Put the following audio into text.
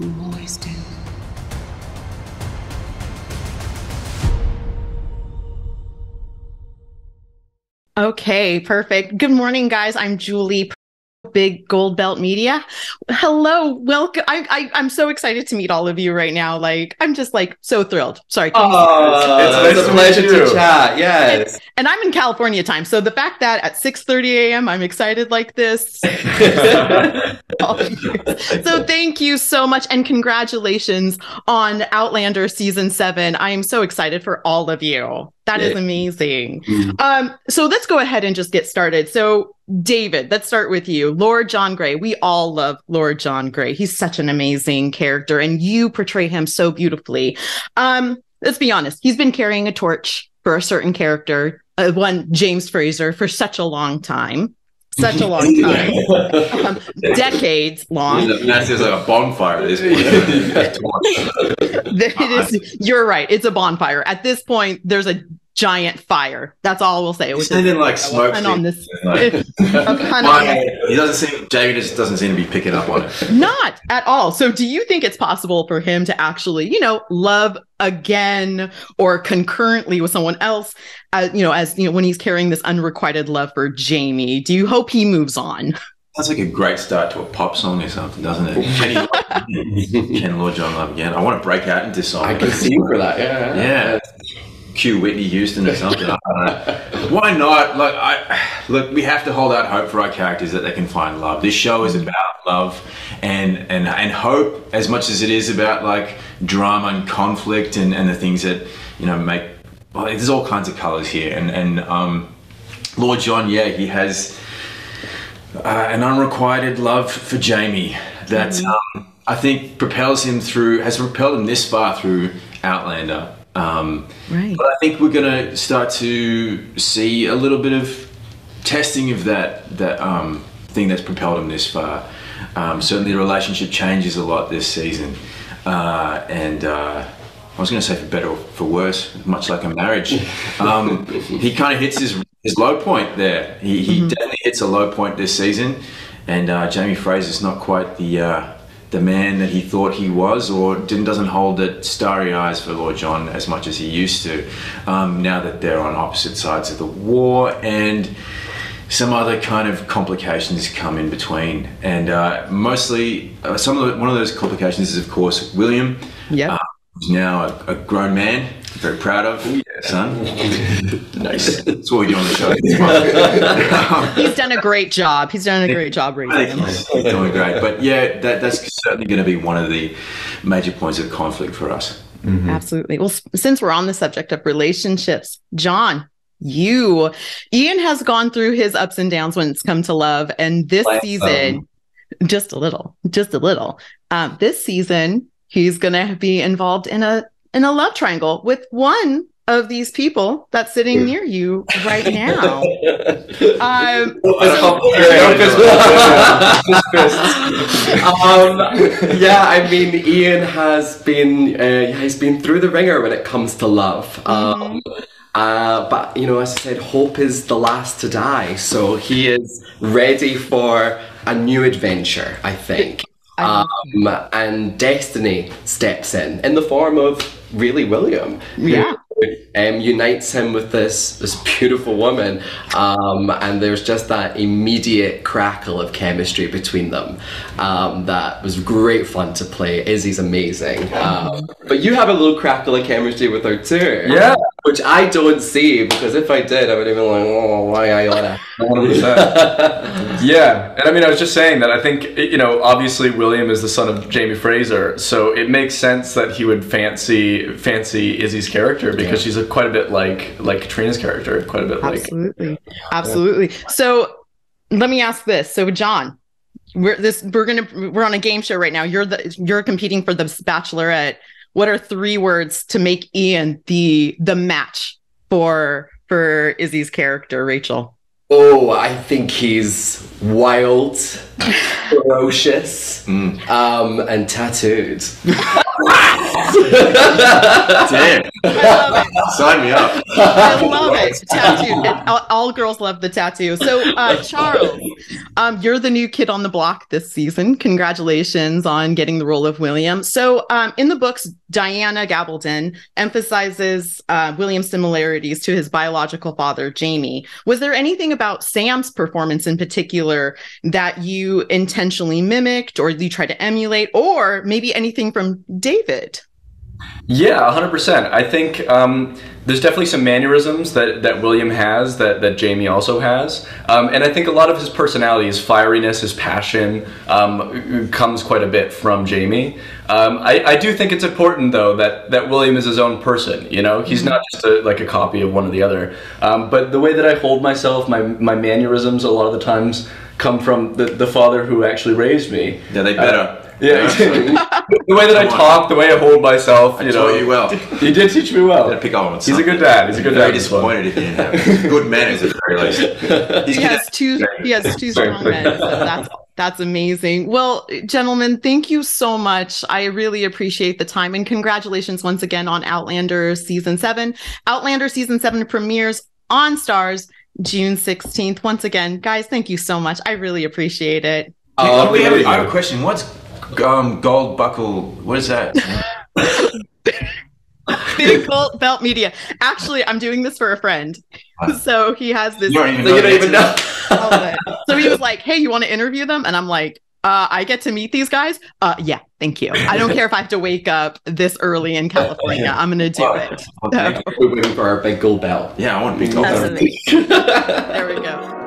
always do. Okay, perfect. Good morning, guys. I'm Julie Big Gold Belt Media. Hello, welcome. I, I I'm so excited to meet all of you right now. Like I'm just like so thrilled. Sorry. Oh, it's, it's, a pleasure to, to chat. Yes. And, and, I'm in California time, so the fact that at 6:30 a.m. I'm excited like this. so thank you so much, and congratulations on Outlander season seven. I am so excited for all of you. That yeah. is amazing. Mm-hmm. Um, so let's go ahead and just get started. So, David, let's start with you. Lord John Grey. We all love Lord John Grey. He's such an amazing character, and you portray him so beautifully. Um, let's be honest, he's been carrying a torch for a certain character, uh, one James Fraser, for such a long time such a long time, um, decades long. That's just like a bonfire this it is. You're right. It's a bonfire. At this point, there's a giant fire. That's all we'll say. It's even like smoke. on this. Like, he doesn't seem. Jamie just doesn't seem to be picking up on it. Not at all. So, do you think it's possible for him to actually, you know, love again or concurrently with someone else? Uh, you know, as you know, when he's carrying this unrequited love for Jamie, do you hope he moves on? Sounds like a great start to a pop song or something, doesn't it? Can, he, can Lord John love again? I want to break out into song. I can see you for that. Yeah. Yeah. Cue Whitney Houston or something. Why not? Like, I look, we have to hold out hope for our characters that they can find love. This show is about love and and and hope as much as it is about like drama and conflict and and the things that you know make. Well, there's all kinds of colors here, and and um, Lord John, yeah, he has uh, an unrequited love for Jamie that mm-hmm. um, I think propels him through, has propelled him this far through Outlander. Um, right. But I think we're going to start to see a little bit of testing of that that um, thing that's propelled him this far. Um, certainly, the relationship changes a lot this season, uh, and uh, I was going to say for better or for worse, much like a marriage. Um, he kind of hits his his low point there. He, he mm-hmm. definitely hits a low point this season, and uh, Jamie Fraser's not quite the uh, the man that he thought he was, or didn't doesn't hold that starry eyes for Lord John as much as he used to. Um, now that they're on opposite sides of the war, and some other kind of complications come in between, and uh, mostly uh, some of the, one of those complications is of course William. Yeah. Uh, who's now a, a, grown man, very proud of yeah. Son. nice. That's what we do on the show. He's done a great job. He's done a great job raising him. He's doing great. But yeah, that, that's certainly going to be one of the major points of conflict for us. Mm-hmm. Absolutely. Well, since we're on the subject of relationships, John, you, Ian has gone through his ups and downs when it's come to love, and this season, just a little, just a little. Um, this season, he's going to be involved in a in a love triangle with one of these people that's sitting near you right now. um, um, yeah, I mean, Ian has been uh, he's been through the wringer when it comes to love. Um, mm-hmm. Uh, but you know, as I said, hope is the last to die. So he is ready for a new adventure. I think. Um, and destiny steps in in the form of really William. Yeah. Um, unites him with this this beautiful woman, um, and there's just that immediate crackle of chemistry between them um, that was great fun to play. Izzy's amazing, um, but you have a little crackle of chemistry with her too. Yeah, which I don't see because if I did, I would have been like, oh, why I oughta. yeah, and I mean, I was just saying that I think you know, obviously William is the son of Jamie Fraser, so it makes sense that he would fancy fancy Izzy's character because yeah. she's a, quite a bit like like Caitriona's character, quite a bit like. Absolutely, absolutely. Yeah. So let me ask this: So John, we're this we're gonna we're on a game show right now. You're the you're competing for the Bachelorette what are three words to make Ian the the match for for Izzy's character, Rachel? Oh, I think he's wild, ferocious, mm. um, and tattooed. Damn. I love it. Sign me up. I love it. Tattoo. All, all girls love the tattoo. So, uh, Charles, um, you're the new kid on the block this season. Congratulations on getting the role of William. So, um, in the books, Diana Gabaldon emphasizes uh, William's similarities to his biological father, Jamie. Was there anything about Sam's performance in particular that you intentionally mimicked or you tried to emulate, or maybe anything from David? Yeah, 100%. I think um, there's definitely some mannerisms that, that William has that, that Jamie also has. Um, and I think a lot of his personality, his fieriness, his passion um, comes quite a bit from Jamie. Um, I, I do think it's important, though, that, that William is his own person. You know, he's not just a, like a copy of one or the other. Um, but the way that I hold myself, my, my mannerisms, a lot of the times come from the, the father who actually raised me. Yeah, they better. Yeah, the way that I talk, the way I hold myself, I you taught know. you well. He did teach me well. Gotta pick up on He's a good dad. He's a good Very dad. this one. disappointed if you didn't have good manners at the very least. He's he gonna, has two he has two strong men so that's that's amazing well gentlemen thank you so much i really appreciate the time and congratulations once again on outlander season 7 outlander season 7 premieres on STARZ june 16th once again guys thank you so much i really appreciate it Oh, we have. I have a question. What's um, gold buckle? What is that? big gold belt media actually i'm doing this for a friend so he has this You don't even You know. don't even know. all of it. So he was like, "Hey, you want to interview them?" And I'm like, uh, "I get to meet these guys? Uh, yeah, thank you. I don't care if I have to wake up this early in California. I'm gonna do Wow. it." Well, thank you. We're waiting for our big gold belt. Yeah, I want a big gold. That's buckle. amazing. There we go.